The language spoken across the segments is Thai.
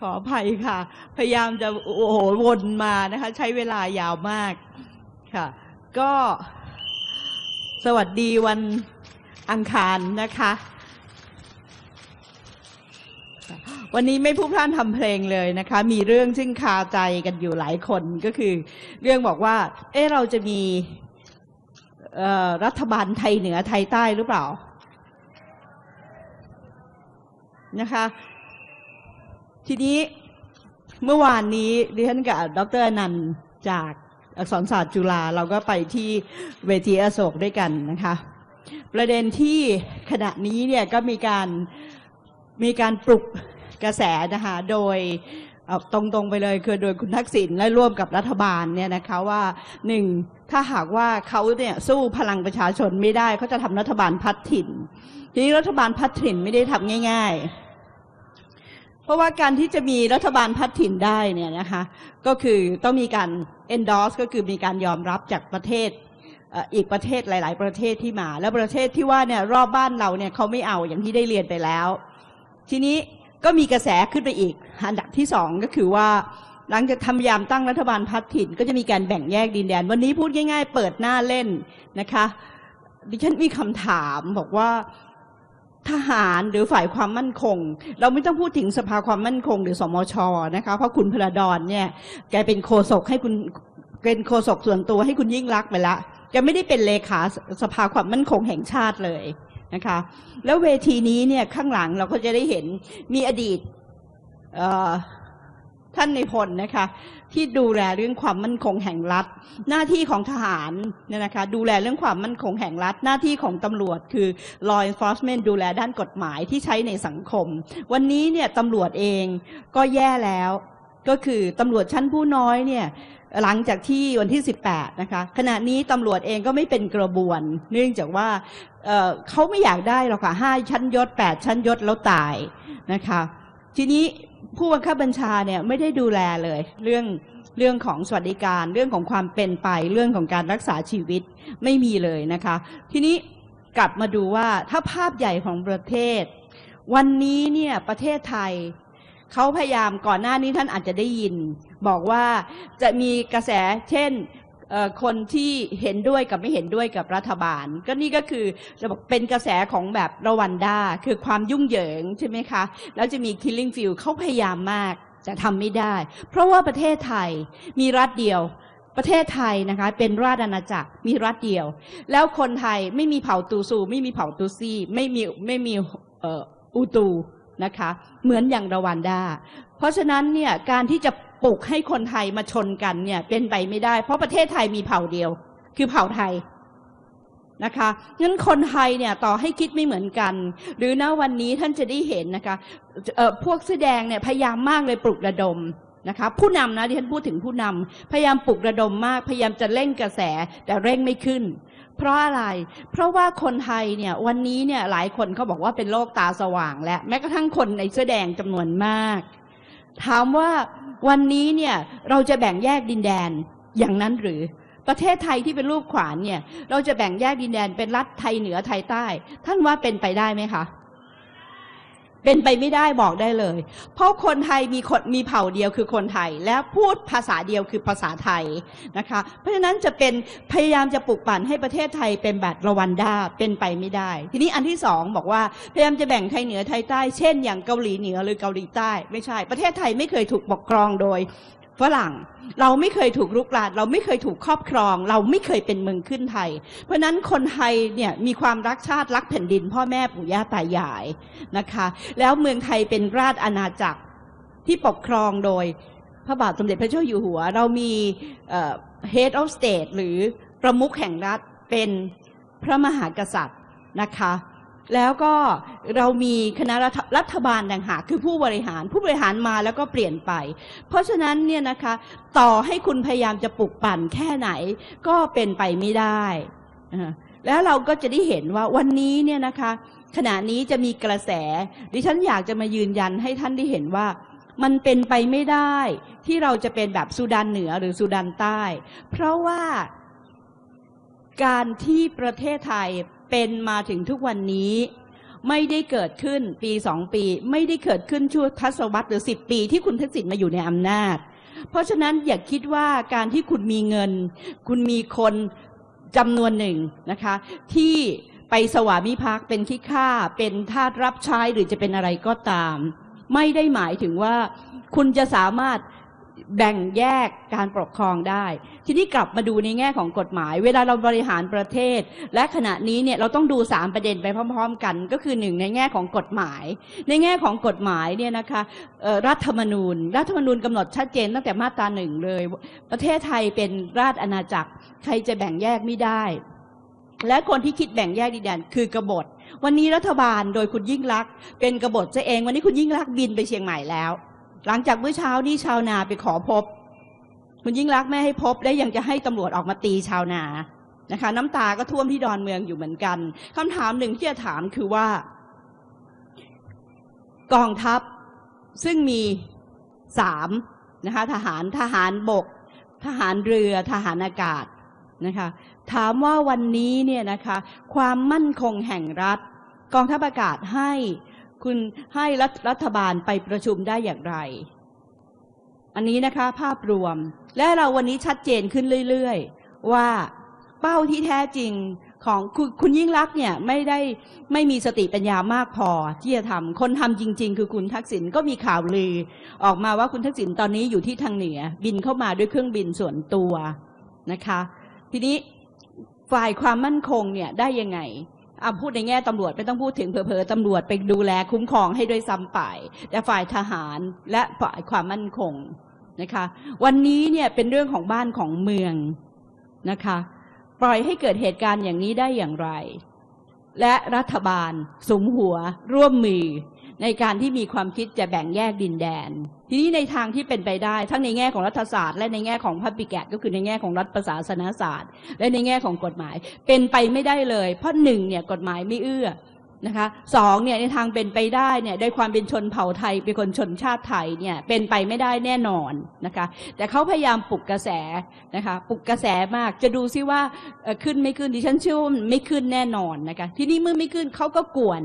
ขออภัยค่ะ พยายามจะโอ้โหวนมานะคะ ใช้เวลายาวมากค่ะ ก็สวัสดีวันอังคารนะคะ วันนี้ไม่พูดพร่ำทำเพลงเลยนะคะ มีเรื่องซึ่งคาใจกันอยู่หลายคนก็คือ เรื่องบอกว่า เอ๊ะเราจะมีรัฐบาลไทยเหนือไทยใต้หรือเปล่านะคะ ทีนี้เมื่อวานนี้ดิฉันกับดรอนันต์จากอักษรศาสตร์จุฬาเราก็ไปที่เวทีอโศกด้วยกันนะคะ ประเด็นที่ขณะนี้เนี่ยก็มีการมีการปลุกกระแสนะคะโดยเอาตรงๆไปเลยคือโดยคุณทักษิณและร่วมกับรัฐบาลเนี่ยนะคะว่าหนึ่งถ้าหากว่าเขาเนี่ยสู้พลังประชาชนไม่ได้เขาจะทำรัฐบาลพัดถิ่น ทีนี้รัฐบาลพัดถิ่นไม่ได้ทำง่าย ๆ เพราะว่าการที่จะมีรัฐบาลพัดถิ่นได้เนี่ยนะคะก็คือต้องมีการ endorse ก็คือมีการยอมรับจากประเทศอีกประเทศหลาย ๆ ประเทศที่มา แล้วประเทศที่ว่าเนี่ยรอบบ้านเราเนี่ยเขาไม่เอาอย่างที่ได้เรียนไปแล้ว ทีนี้ก็มีกระแสขึ้นไปอีก อันดับที่สองก็คือว่าหลังจากทำพยายามตั้งรัฐบาลพัดถิ่น ก็จะมีการแบ่งแยกดินแดน วันนี้พูดง่าย ๆ เปิดหน้าเล่นนะคะ ดิฉันมีคำถามบอกว่า ทหารหรือฝ่ายความมั่นคง เราไม่ต้องพูดถึงสภาความมั่นคง หรือสมชนะคะเพราะคุณพลดอนเนี่ยแกเป็นโฆษกให้คุณเป็นโฆษกส่วนตัวให้คุณยิ่งรักไปละแกไม่ได้เป็นเลขาสภาความมั่นคงแห่งชาติเลยนะคะ แล้วเวทีนี้เนี่ยข้างหลังเราก็จะได้เห็นมีอดีตเอ่อ ท่านในพลนะคะ ที่ดูแลเรื่องความมั่นคงแห่งรัฐ หน้าที่ของทหารเนี่ยนะคะ ดูแลเรื่องความมั่นคงแห่งรัฐ หน้าที่ของตำรวจคือ law enforcement ดูแลด้านกฎหมายที่ใช้ในสังคม วันนี้เนี่ยตำรวจเองก็แย่แล้ว ก็คือตำรวจชั้นผู้น้อยเนี่ยหลังจากที่วันที่ 18 นะคะ ขณะนี้ตำรวจเองก็ไม่เป็นกระบวน เนื่องจากว่าเเขาไม่อยากได้หรอกค่ะห้ชั้นยศ 8 ชั้นยศแล้วตายนะคะ ทีนี้ผู้บังคับบัญชาเนี่ยไม่ได้ดูแลเลย เรื่องเรื่องของสวัสดิการเรื่องของความเป็นไปเรื่องของการรักษาชีวิตไม่มีเลยนะคะ ทีนี้กลับมาดูว่าถ้าภาพใหญ่ของประเทศ วันนี้เนี่ยประเทศไทยเขาพยายามก่อนหน้านี้ท่านอาจจะได้ยิน บอกว่าจะมีกระแสเช่น คนที่เห็นด้วยกับไม่เห็นด้วยกับรัฐบาล ก็นี่ก็คือจะบอกเป็นกระแสของแบบรวันดาคือความยุ่งเหยิงใช่ไหมคะ แล้วจะมี killing field เขาพยายามมากแต่ทำไม่ได้ เพราะว่าประเทศไทยมีรัฐเดียวประเทศไทยนะคะเป็นราชอาณาจักรมีรัฐเดียว แล้วคนไทยไม่มีเผ่าตูซู ไม่มีเผ่าตูซี่ไม่มีไม่มีอูตูนะคะ เหมือนอย่างรวันดา เพราะฉะนั้นเนี่ยการที่จะ ปลุกให้คนไทยมาชนกันเนี่ย เป็นไปไม่ได้ เพราะประเทศไทยมีเผ่าเดียว คือเผ่าไทยนะคะงั้นคนไทยเนี่ยต่อให้คิดไม่เหมือนกัน หรือณวันนี้ท่านจะได้เห็นนะคะเอ่อพวกแสอแดงเนี่ยพยายามมากเลยปลุกระดมนะคะผู้นำนะที่ฉันพูดถึงผู้นำพยายามปลุกระดมมาก พยายามจะเร่งกระแสแต่เร่งไม่ขึ้น เพราะอะไร เพราะว่าคนไทยเนี่ยวันนี้เนี่ยหลายคนเขาบอกว่าเป็นโลกตาสว่าง และแม้กระทั่งคนในเสื้อแดงจำนวนมาก ถามว่า วันนี้เนี่ยเราจะแบ่งแยกดินแดนอย่างนั้นหรือประเทศไทยที่เป็นรูปขวานเนี่ย เราจะแบ่งแยกดินแดนเป็นรัฐไทยเหนือไทยใต้ ท่านว่าเป็นไปได้ไหมคะ เป็นไปไม่ได้บอกได้เลย เพราะคนไทยมีคนมีเผ่าเดียวคือคนไทย และพูดภาษาเดียวคือภาษาไทยนะคะ เพราะฉะนั้นจะเป็นพยายามจะปลุกปั่นให้ประเทศไทยเป็นแบบรวันดาเป็นไปไม่ได้ ทีนี้อันที่สองบอกว่าพยายามจะแบ่งไทยเหนือไทยใต้ เช่น อย่างเกาหลีเหนือหรือเกาหลีใต้ ไม่ใช่ ประเทศไทยไม่เคยถูกปกครองโดย ฝรั่ง เราไม่เคยถูกลุกลานเราไม่เคยถูกครอบครอง เราไม่เคยเป็นเมืองขึ้นไทย เพราะนั้นคนไทยเนี่ยมีความรักชาติรักแผ่นดิน พ่อแม่ปู่ย่าตายายนะคะ แล้วเมืองไทยเป็นราชอาณาจักรที่ปกครองโดยพระบาทสมเด็จพระเจ้าอยู่หัว เรามีเอ่อ head of state หรือประมุขแห่งรัฐเป็นพระมหากษัตริย์นะคะ แล้วก็เรามีคณะรัฐบาลต่างหากคือผู้บริหารผู้บริหารมาแล้วก็เปลี่ยนไป เพราะฉะนั้นเนี่ยนะคะ ต่อให้คุณพยายามจะปลุกปั่นแค่ไหนก็เป็นไปไม่ได้ แล้วเราก็จะได้เห็นว่าวันนี้เนี่ยนะคะ ขณะนี้จะมีกระแส ดิฉันอยากจะมายืนยันให้ท่านได้เห็นว่ามันเป็นไปไม่ได้ที่เราจะเป็นแบบสุดานเหนือหรือสุดานใต้ เพราะว่าการที่ประเทศไทย เป็นมาถึงทุกวันนี้ ไม่ได้เกิดขึ้นปีสองปี ไม่ได้เกิดขึ้นช่วงทศวรรษหรือสิบปี ที่คุณทักษิณมาอยู่ในอำนาจ เพราะฉะนั้นอย่าคิดว่าการที่คุณมีเงิน คุณมีคนจำนวนหนึ่งนะคะ ที่ไปสวามิภักดิ์เป็นขี้ข้าเป็นทาสรับใช้หรือจะเป็นอะไรก็ตาม ไม่ได้หมายถึงว่าคุณจะสามารถ แบ่งแยกการปกครองได้ ทีนี้กลับมาดูในแง่ของกฎหมาย เวลาเราบริหารประเทศ และขณะนี้เนี่ยเราต้องดูสามประเด็นไปพร้อม ๆ กัน ก็คือหนึ่งในแง่ของกฎหมาย ในแง่ของกฎหมายเนี่ยนะคะรัฐธรรมนูญ รัฐธรรมนูญกำหนดชัดเจนตั้งแต่มาตราหนึ่งเลย ประเทศไทยเป็นราชอาณาจักร ใครจะแบ่งแยกไม่ได้ และคนที่คิดแบ่งแยกดินแดนคือกบฏ วันนี้รัฐบาลโดยคุณยิ่งลักษณ์เป็นกบฏซะเอง วันนี้คุณยิ่งลักษณ์บินไปเชียงใหม่แล้ว หลังจากเมื่อเช้านี้ชาวนาไปขอพบ คุณยิ่งรักษณ์ไม่ให้พบและยังจะให้ตำรวจออกมาตีชาวนานะคะ น้ำตาก็ท่วมที่ดอนเมืองอยู่เหมือนกันคำถามหนึ่งที่จะถามคือว่า กองทัพซึ่งมีสามนะคะ ทหารทหารบก ทหารเรือทหารอากาศนะคะ ถามว่าวันนี้เนี่ยนะคะ ความมั่นคงแห่งรัฐ กองทัพอากาศให้ คุณให้รัฐรัฐบาลไปประชุมได้อย่างไร อันนี้นะคะภาพรวม และเราวันนี้ชัดเจนขึ้นเรื่อยๆ ว่าเป้าที่แท้จริงของคุณคุณยิ่งรักษณ์เนี่ยไม่ได้ไม่มีสติปัญญามากพอที่จะทำคนทำจริง ๆ คือคุณทักษิณก็มีข่าวลือ ออกมาว่าคุณทักษิณตอนนี้อยู่ที่ทางเหนือ บินเข้ามาด้วยเครื่องบินส่วนตัวนะคะ ทีนี้ฝ่ายความมั่นคงเนี่ยได้ยังไง อาพูดในแง่ตำรวจไม่ต้องพูดถึงเผลอๆตำรวจไปดูแลคุ้มครองให้ด้วยซ้ำไปแต่ฝ่ายทหารและฝ่ายความมั่นคงนะคะ วันนี้เนี่ยเป็นเรื่องของบ้านของเมืองนะคะ ปล่อยให้เกิดเหตุการณ์อย่างนี้ได้อย่างไร และรัฐบาลสมหัวร่วมมือ ในการที่มีความคิดจะแบ่งแยกดินแดน ทีนี้ในทางที่เป็นไปได้ ทั้งในแง่ของรัฐศาสตร์ และในแง่ของพับปิแกตก็คือในแง่ของรัฐประศาสนศาสตร์ และในแง่ของกฎหมาย เป็นไปไม่ได้เลย เพราะหนึ่งเนี่ยกฎหมายไม่เอื้อนะคะสองเนี่ยในทางเป็นไปได้เนี่ยด้วยความเป็นชนเผ่าไทยเป็นคนชนชาติไทยเนี่ยเป็นไปไม่ได้แน่นอนนะคะแต่เขาพยายามปลุกกระแสนะคะปลุกกระแสมากจะดูซิว่าขึ้นไม่ขึ้นดิฉันเชื่อว่าไม่ขึ้นแน่นอนนะคะทีนี้เมื่อไม่ขึ้นเขาก็กวน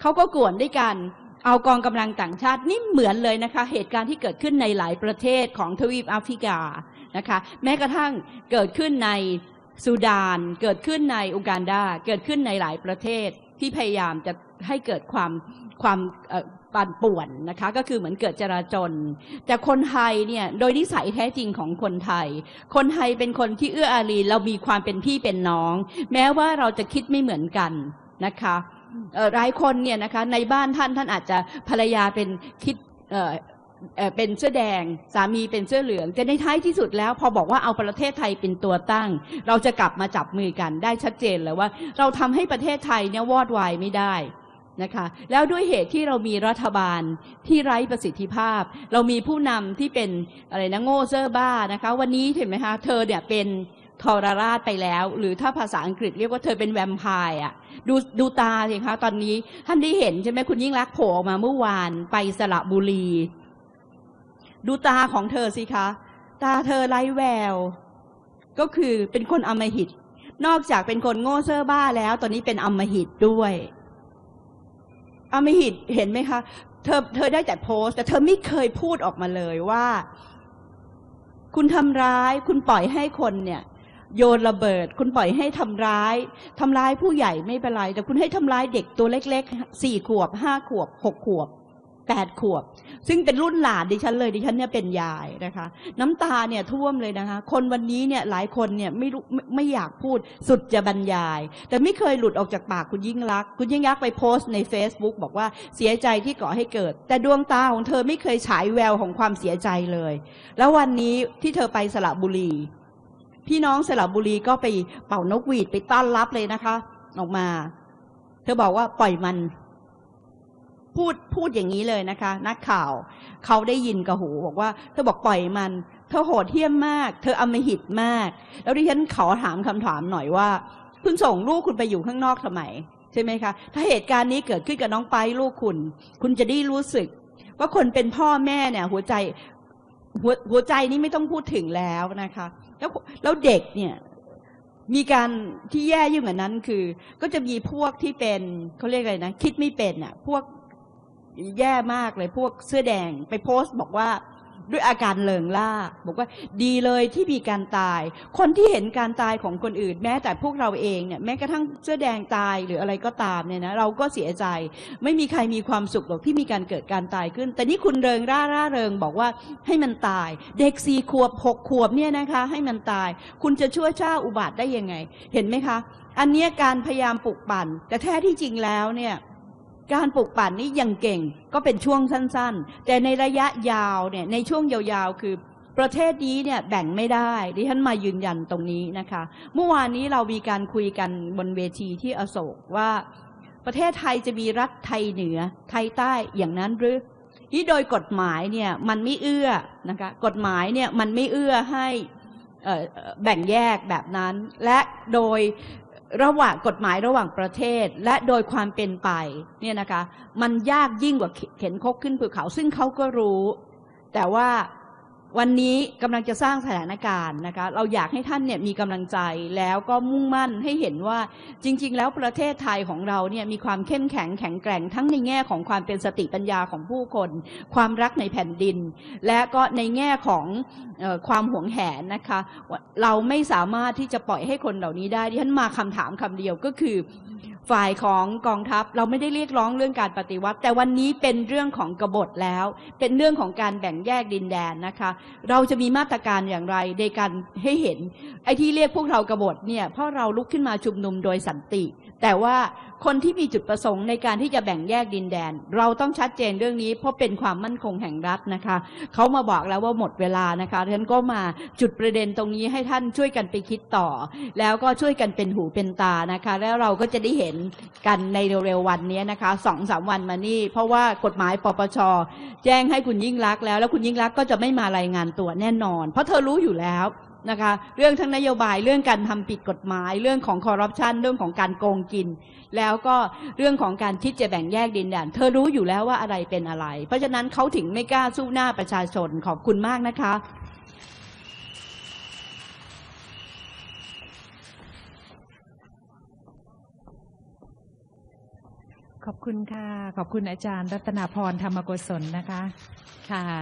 เขาก็กวนด้วยกัน เอากองกำลังต่างชาตินี่เหมือนเลยนะคะ เหตุการณ์ที่เกิดขึ้นในหลายประเทศของทวีปแอฟริกานะคะ แม้กระทั่งเกิดขึ้นในซูดาน เกิดขึ้นในอูกันดา เกิดขึ้นในหลายประเทศที่พยายามจะให้เกิดความความปั่นป่วนนะคะก็คือเหมือนเกิดจราจน แต่คนไทยเนี่ยโดยนิสัยแท้จริงของคนไทย คนไทยเป็นคนที่เอื้ออารีเรามีความเป็นพี่เป็นน้อง แม้ว่าเราจะคิดไม่เหมือนกันนะคะ หลายคนเนี่ยนะคะในบ้านท่านท่านอาจจะภรรยาเป็นคิดเเเป็นเสื้อแดงสามีเป็นเสื้อเหลือง แต่ในท้ายที่สุดแล้ว พอบอกว่าเอาประเทศไทยเป็นตัวตั้ง เราจะกลับมาจับมือกันได้ชัดเจนเลยว่า เราทำให้ประเทศไทยเนี่ยวอดวายไม่ได้นะคะแล้วด้วยเหตุที่เรามีรัฐบาลที่ไร้ประสิทธิภาพ เรามีผู้นำที่เป็นอะไรนะโง่เซอร์บ้านะคะวันนี้เห็นไหมคะเธอเนี่ยเป็นทรราชไปแล้ว หรือถ้าภาษาอังกฤษเรียกว่าเธอเป็นแวมไพร์อะ ดูดูตาสิคะตอนนี้ท่านได้เห็นใช่ไหมคุณยิ่งรักโผล่ออกมาเมื่อวานไปสระบุรี ดูตาของเธอสิคะ ตาเธอไร้แวว ก็คือเป็นคนอำมหิต นอกจากเป็นคนโง่เซ่อบ้าแล้ว ตอนนี้เป็นอำมหิตด้วยอำมหิตเห็นไหมคะ เธอเธอได้แต่โพสต์แต่เธอไม่เคยพูดออกมาเลยว่า คุณทำร้าย คุณปล่อยให้คนเนี่ย โยนระเบิด คุณปล่อยให้ทำร้ายทำร้ายผู้ใหญ่ไม่เป็นไร แต่คุณให้ทำร้ายเด็กตัวเล็กๆสี่ขวบห้าขวบหกขวบแปดขวบ ซึ่งเป็นรุ่นหลานดิฉันเลยดิฉันเนี่ยเป็นยายนะคะ น้ำตาเนี่ยท่วมเลยนะคะ คนวันนี้เนี่ยหลายคนเนี่ยไม่รู้ไม่ไม่อยากพูดสุดจะบรรยาย แต่ไม่เคยหลุดออกจากปากคุณยิ่งรัก คุณยิ่งรักษ์ไปโพสต์ใน Facebook บอกว่าเสียใจที่ก่อให้เกิด แต่ดวงตาของเธอไม่เคยฉายแววของความเสียใจเลย แล้ววันนี้ที่เธอไปสระบุรี พี่น้องสระบุรีก็ไปเป่านกหวีดไปต้อนรับเลยนะคะ ออกมา เธอบอกว่าปล่อยมัน พูดพูดอย่างนี้เลยนะคะ นักข่าวเขาได้ยินกระหู บอกว่า เธอบอกปล่อยมัน เธอโหดเหี้ยมมาก เธออมหิตมาก แล้วดิฉันขอถามคำถามหน่อยว่า คุณส่งลูกคุณไปอยู่ข้างนอกทำไมใช่ไหมคะ ถ้าเหตุการณ์นี้เกิดขึ้นกับน้องไปลูกคุณ คุณจะได้รู้สึกว่าคนเป็นพ่อแม่เนี่ย หัวใจ หัวหัวใจนี่ไม่ต้องพูดถึงแล้วนะคะ แล้วแล้วเด็กเนี่ยมีการที่แย่ยิ่งกว่านั้นคือ ก็จะมีพวกที่เป็นเขาเรียกอะไรนะ คิดไม่เป็นอะ พวกแย่มากเลยพวกเสื้อแดงไปโพสต์บอกว่า ด้วยอาการเลิงล่า บอกว่าดีเลยที่มีการตาย คนที่เห็นการตายของคนอื่น แม้แต่พวกเราเองเนี่ยแม้กระทั่งเสื้อแดงตายหรืออะไรก็ตามเนี่ยนะเราก็เสียใจ ไม่มีใครมีความสุขหรอกที่มีการเกิดการตายขึ้น แต่นี่คุณเริงร่าร่าเริงบอกว่าให้มันตาย เด็กสี่ขวบหกขวบเนี่ยนะคะ ให้มันตาย คุณจะช่วยชาอุบัติได้ยังไง เห็นไหมคะ อันเนี้ยการพยายามปลุกปั่น แต่แท้ที่จริงแล้วเนี่ย การปลูกปั่นนี่ยังเก่งก็เป็นช่วงสั้นๆ แต่ในระยะยาวเนี่ยในช่วงยาวๆ คือประเทศนี้เนี่ยแบ่งไม่ได้ดิฉันมายืนยันตรงนี้นะคะ เมื่อวานนี้เรามีการคุยกันบนเวทีที่อโศกว่าประเทศไทยจะมีรัฐไทยเหนือไทยใต้อย่างนั้นหรือที่โดยกฎหมายเนี่ยมันไม่เอื้อนะคะกฎหมายเนี่ยมันไม่เอื้อให้แบ่งแยกแบบนั้น และโดย ระหว่างกฎหมายระหว่างประเทศและโดยความเป็นไปเนี่ยนะคะ มันยากยิ่งกว่าเข็นคกขึ้นภูเขา ซึ่งเขาก็รู้ แต่ว่า วันนี้กำลังจะสร้างสถานการณ์นะคะ เราอยากให้ท่านเนี่ยมีกำลังใจแล้วก็มุ่งมั่นให้เห็นว่าจริง ๆ แล้วประเทศไทยของเราเนี่ยมีความเข้มแข็งแข็งแกร่งทั้งในแง่ของความเป็นสติปัญญาของผู้คน ความรักในแผ่นดิน และก็ในแง่ของออความหวงแหนนะคะ เราไม่สามารถที่จะปล่อยให้คนเหล่านี้ได้ที่ฉันมาคำถามคำเดียวก็คือ ฝ่ายของกองทัพเราไม่ได้เรียกร้องเรื่องการปฏิวัติ แต่วันนี้เป็นเรื่องของกบฏแล้ว เป็นเรื่องของการแบ่งแยกดินแดนนะคะ เราจะมีมาตรการอย่างไรในการให้เห็น ไอ้ที่เรียกพวกเรากบฏเนี่ยเพราะเราลุกขึ้นมาชุมนุมโดยสันติ แต่ว่า คนที่มีจุดประสงค์ในการที่จะแบ่งแยกดินแดน เราต้องชัดเจนเรื่องนี้ เพราะเป็นความมั่นคงแห่งรัฐนะคะเขามาบอกแล้วว่าหมดเวลานะคะฉันก็มาจุดประเด็นตรงนี้ให้ท่านช่วยกันไปคิดต่อ แล้วก็ช่วยกันเป็นหูเป็นตานะคะ แล้วเราก็จะได้เห็นกันในเร็วๆวันนี้นะคะสองสามวันมานี่ เพราะว่ากฎหมายปปชแจ้งให้คุณยิ่งรักแล้ว แล้วคุณยิ่งรักก็จะไม่มารายงานตัวแน่นอน เพราะเธอรู้อยู่แล้ว นะคะ เรื่องทั้งนโยบายเรื่องการทำผิดกฎหมาย เรื่องของคอร์รัปชันเรื่องของการโกงกิน แล้วก็เรื่องของการคิดจะแบ่งแยกดินแดน เธอรู้อยู่แล้วว่าอะไรเป็นอะไร เพราะฉะนั้นเขาถึงไม่กล้าสู้หน้าประชาชนขอบคุณมากนะคะ ขอบคุณค่ะ ขอบคุณอาจารย์รัตนาพรธรรมโกศลนะคะค่ะ